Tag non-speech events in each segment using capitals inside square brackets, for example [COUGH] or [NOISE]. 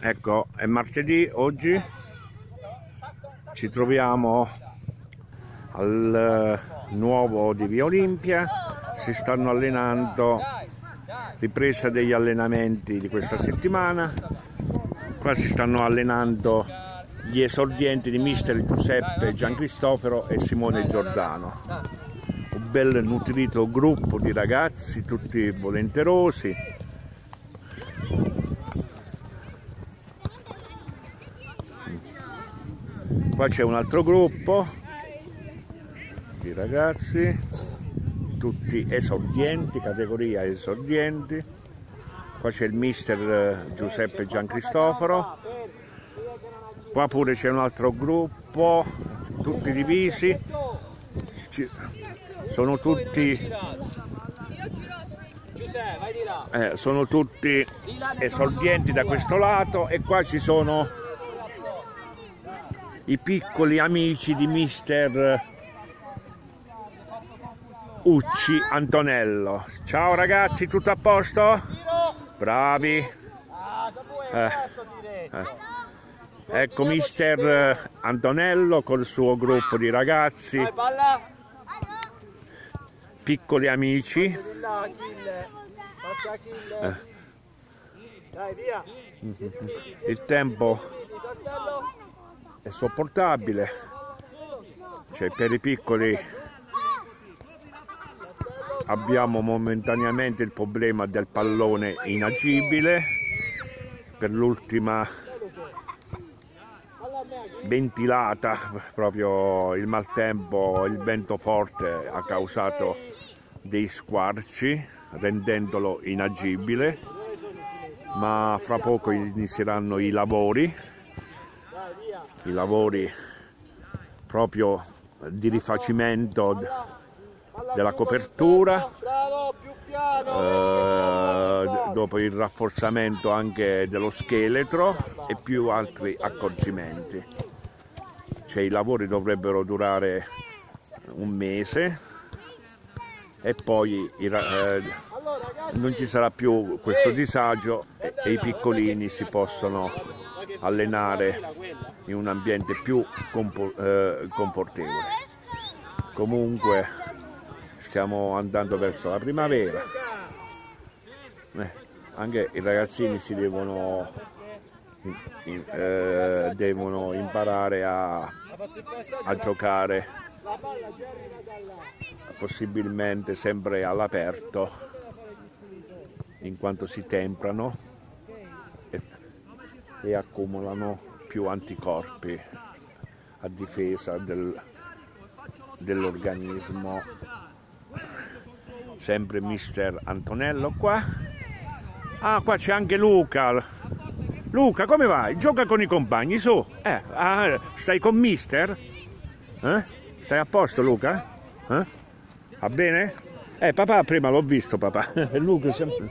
Ecco, è martedì oggi. Ci troviamo al eh, nuovo di Via Olimpia. Si stanno allenando, ripresa degli allenamenti di questa settimana. Qua si stanno allenando gli esordienti di mister Giuseppe Giancristofero e Simone Giordano. Un bel nutrito gruppo di ragazzi, tutti volenterosi. Qua c'è un altro gruppo di ragazzi, tutti esordienti, categoria esordienti. Qua c'è il mister Giuseppe Giancristoforo qua pure c'è un altro gruppo tutti divisi sono tutti eh, sono tutti esordienti da questo lato e qua ci sono i piccoli amici di mister Ucci Antonello ciao ragazzi tutto a posto? bravi eh, eh. Ecco mister eh, Antonello col suo gruppo di ragazzi, piccoli amici. Eh. Il tempo è sopportabile, cioè per i piccoli abbiamo momentaneamente il problema del pallone inagibile. Per l'ultima ventilata, proprio il maltempo, il vento forte ha causato dei squarci rendendolo inagibile, ma fra poco inizieranno i lavori, i lavori proprio di rifacimento della copertura, eh, dopo il rafforzamento anche dello scheletro e più altri accorgimenti. Cioè i lavori dovrebbero durare un mese e poi eh, non ci sarà più questo disagio e, e i piccolini si possono allenare in un ambiente più eh, confortevole. Comunque stiamo andando verso la primavera. Eh, anche i ragazzini si devono eh, devono imparare a, a giocare possibilmente sempre all'aperto in quanto si temprano e, accumulano più anticorpi a difesa del, dell'organismo sempre mister Antonello qua ah qua c'è anche Luca Luca, come vai? Gioca con i compagni, su. Eh, ah, stai con mister? Eh? Stai a posto, Luca? Eh? Va bene? Eh, papà prima l'ho visto, papà. [LAUGHS] Luca sempre...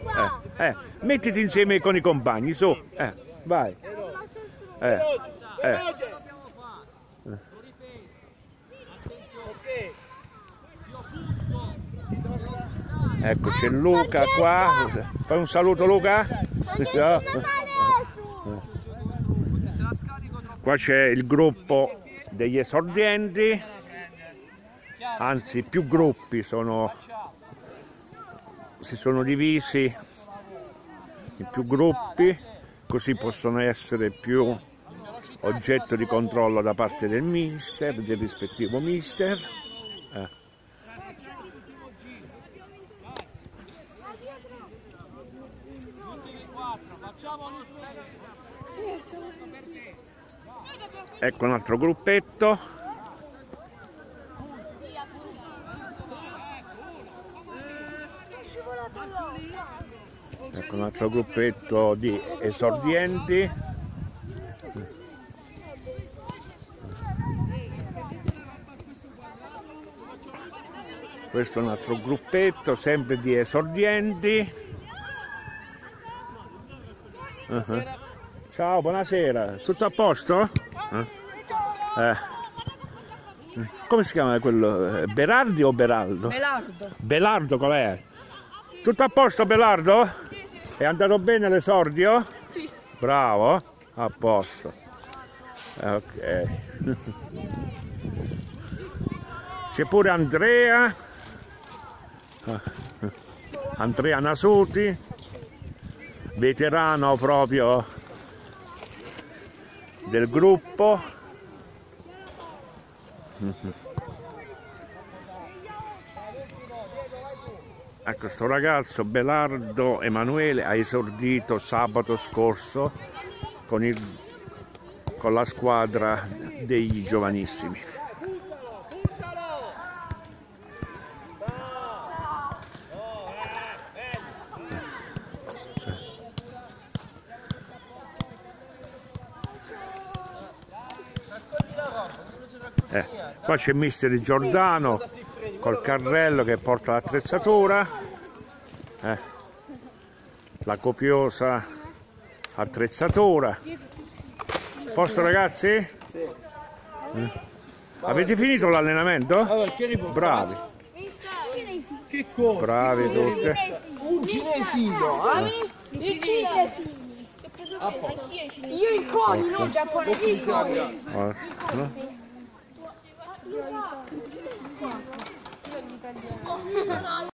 Eh, eh, mettiti insieme con i compagni, su. Eh, vai. Eh, eh. Ecco, c'è Luca qua. Fai un saluto, Luca. qua c'è il gruppo degli esordienti. Anzi più gruppi sono, si sono divisi in più gruppi così possono essere più oggetto di controllo da parte del mister, del rispettivo mister. Eh. ecco un altro gruppetto ecco un altro gruppetto di esordienti questo è un altro gruppetto sempre di esordienti uh -huh. ciao buonasera tutto a posto? Eh? Eh. Come si chiama quello? Berardi o Beraldo? Belardo. Belardo qual è? Tutto a posto Belardo? È andato bene l'esordio? Sì. Bravo, a posto. Ok. [LAUGHS] C'è pure Andrea. [LAUGHS] Andrea Nasuti, veterano proprio del gruppo. [LAUGHS] Ecco, sto ragazzo Belardo Emanuele ha esordito sabato scorso con, il, con la squadra dei giovanissimi. Eh, qua c'è mister Giordano col carrello che porta l'attrezzatura eh, la copiosa attrezzatura posto ragazzi? Sì. Eh. avete finito l'allenamento? Bravi Che cosa? bravi tutti Un cinesino, eh? Il cinese. Io il conio, no? Giapponese. Eh, no? 我是你